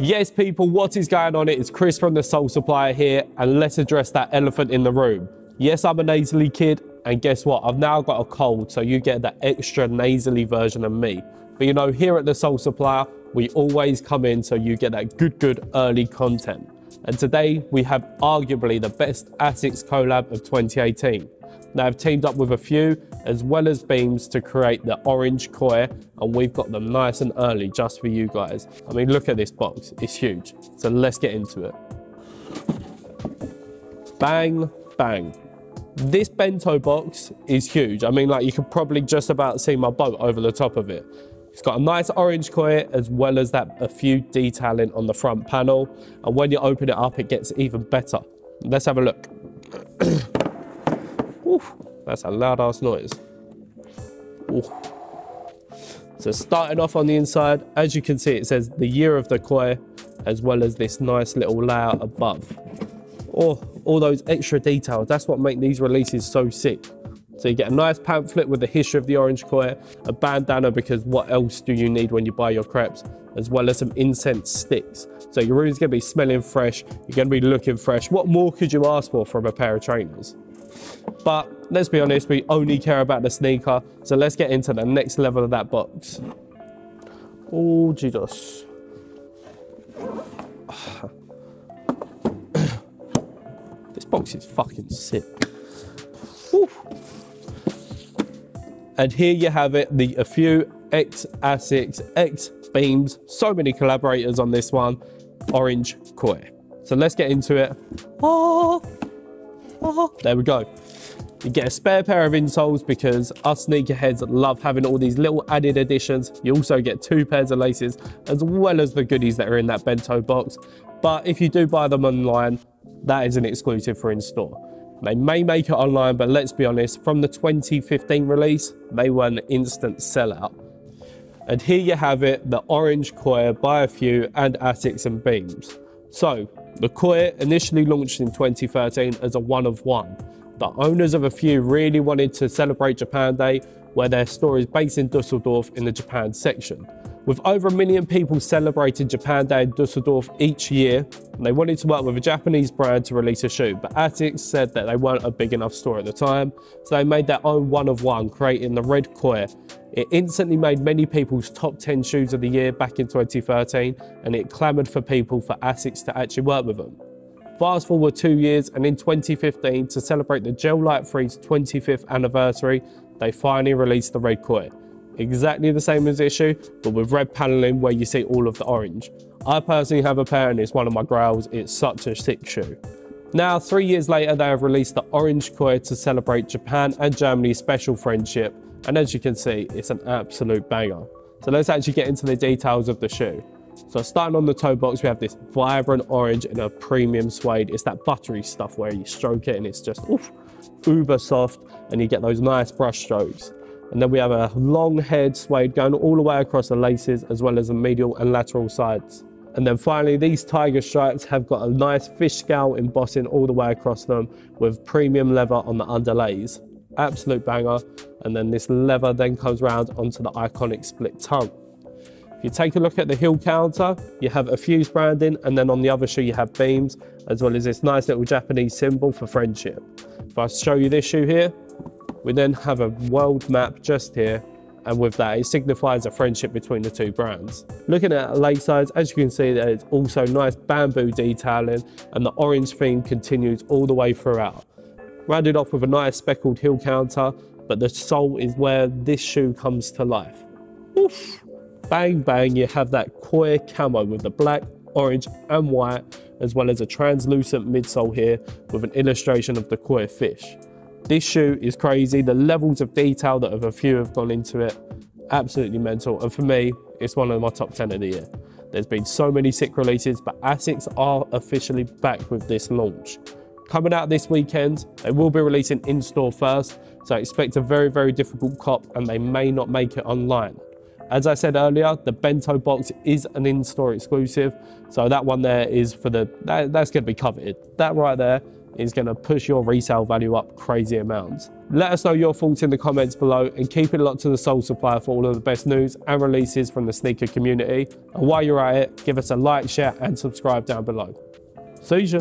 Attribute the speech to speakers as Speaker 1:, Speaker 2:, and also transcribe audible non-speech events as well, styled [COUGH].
Speaker 1: Yes, people, what is going on? It is Chris from the Sole Supplier here, and let's address that elephant in the room. Yes, I'm a nasally kid, and guess what? I've now got a cold, so you get the extra nasally version of me. But you know, here at the Sole Supplier, we always come in so you get that good, good early content. And today we have arguably the best ASICS collab of 2018. They have teamed up with Afew as well as beams to create the orange koi and we've got them nice and early just for you guys. I mean look at this box, it's huge. So let's get into it. Bang, bang. This bento box is huge. I mean like you could probably just about see my boat over the top of it. It's got a nice orange koi as well as that Afew detailing on the front panel. And when you open it up, it gets even better. Let's have a look. [CLEARS THROAT] that's a loud ass noise. Ooh. So starting off on the inside, as you can see, it says the year of the koi, as well as this nice little layout above. Oh, all those extra details. That's what make these releases so sick. So you get a nice pamphlet with the history of the orange koi, a bandana because what else do you need when you buy your crepes, as well as some incense sticks. So your room's gonna be smelling fresh, you're gonna be looking fresh. What more could you ask for from a pair of trainers? But let's be honest, we only care about the sneaker. So let's get into the next level of that box. Oh, Jesus. [COUGHS] this box is fucking sick. And here you have it, the Afew X ASICS, X Beams, so many collaborators on this one, Orange Koi. So let's get into it. Oh, oh, there we go. You get a spare pair of insoles because us sneakerheads love having all these little added additions. You also get two pairs of laces as well as the goodies that are in that bento box. But if you do buy them online, that is an exclusive for in-store. They may make it online, but let's be honest, from the 2015 release, they were an instant sellout. And here you have it, the orange Koi by Afew and ASICS and Beams. So, the Koi initially launched in 2013 as a one of one. The owners of Afew really wanted to celebrate Japan Day, where their store is based in Dusseldorf in the Japan section. With over a million people celebrating Japan Day in Dusseldorf each year, they wanted to work with a Japanese brand to release a shoe, but ASICS said that they weren't a big enough store at the time, so they made their own one of one, creating the Red Koi. It instantly made many people's top 10 shoes of the year back in 2013, and it clamoured for people for ASICS to actually work with them. Fast forward two years, and in 2015, to celebrate the Gel-Lyte III's 25th anniversary, they finally released the Red Koi exactly the same as issue, but with red paneling where you see all of the orange. I personally have a pair and it's one of my grails. It's such a sick shoe. Now, three years later, they have released the Orange Koi to celebrate Japan and Germany's special friendship. And as you can see, it's an absolute banger. So let's actually get into the details of the shoe. So starting on the toe box, we have this vibrant orange in a premium suede. It's that buttery stuff where you stroke it and it's just oof, uber soft and you get those nice brush strokes. And then we have a long head suede going all the way across the laces as well as the medial and lateral sides. And then finally, these tiger stripes have got a nice fish scale embossing all the way across them with premium leather on the underlays. Absolute banger. And then this leather then comes around onto the iconic split tongue. If you take a look at the heel counter, you have Afew's branding and then on the other shoe you have beams as well as this nice little Japanese symbol for friendship. If I show you this shoe here, we then have a world map just here and with that it signifies a friendship between the two brands. Looking at leg sides, as you can see there's also nice bamboo detailing and the orange theme continues all the way throughout. Rounded off with a nice speckled heel counter, but the sole is where this shoe comes to life. Oof. Bang bang, you have that koi camo with the black, orange and white, as well as a translucent midsole here with an illustration of the koi fish. This shoe is crazy. The levels of detail that Afew have gone into it, absolutely mental. And for me, it's one of my top 10 of the year. There's been so many sick releases, but ASICS are officially back with this launch. Coming out this weekend, they will be releasing in-store first, so expect a very, very difficult cop and they may not make it online. As I said earlier, the bento box is an in-store exclusive, so that one there is for the, that, that's gonna be coveted. That right there is going to push your resale value up crazy amounts. Let us know your thoughts in the comments below and keep it locked to the Sole Supplier for all of the best news and releases from the sneaker community. And while you're at it, give us a like, share and subscribe down below. See you.